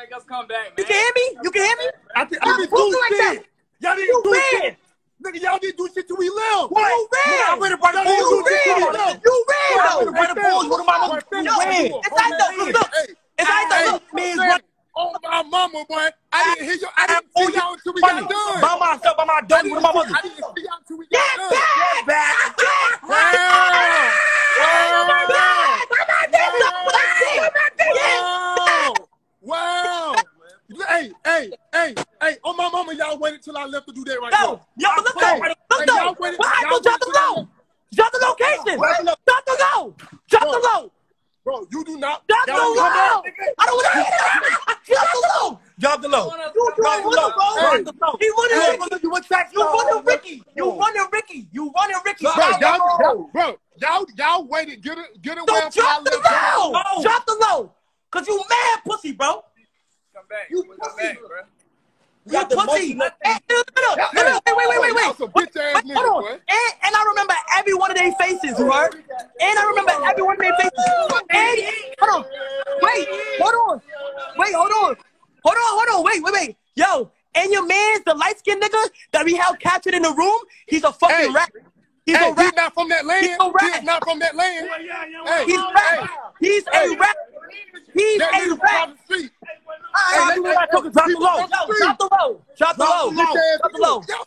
make us come back, You can hear me? You can hear me? I, think- I Y'all didn't do like shit. Y'all didn't do ran. shit. Nigga, y'all didn't do shit till we left. You ran. I'm ready to run the You balls. ran. You ran I'm though. ready to the balls. What am I Yo, gonna it's like the look. Hey, It's like the look. man, Man, run- Oh my mama, boy! I didn't hear you. I didn't see oh, y'all until we got done. By myself, by my I done didn't with my see- mother. I didn't see y'all until we Get got done. back! back. Wow! Wow! Wow! Wow! Hey, hey, hey, hey! On my mama, y'all waited till I left to do that right No, yo, but look though, look Hey, though. y'all waited- What I y'all? Drop the waited till I low. Drop the location. Drop the low. Drop the low. Bro, you do not. Drop the low. I don't want to hear it. Drop the low. Drop the low. You Drop the low. running, Drop the low. He running Hey, Ricky. You attack You running Ricky. You running Ricky. You running Ricky. Bro, y'all, y'all, bro, y'all, y'all waited. Get it, get away Don't drop the low. Drop the low. Cause you mad pussy, bro. Come back. You come pussy. back, bro. You got pussy. most- Hey, eh, no, no, no, no, no, wait, wait, wait, wait, Y'all wait. some bitch ass Wait, hold on. And, and I remember every one of their faces, you heard? And I remember every one of their faces. And, hold on. Wait, hold on. Wait, hold on. Hold on, hold on. Wait, wait, wait. Yo, and your man's the light skinned nigga that we held captured in the room, he's a fucking Hey. rat. He's Hey, a he's not from that land. He's a rat. He's not from that land. Hey, He's rat. He's a rat. He's that a nigga from rat. The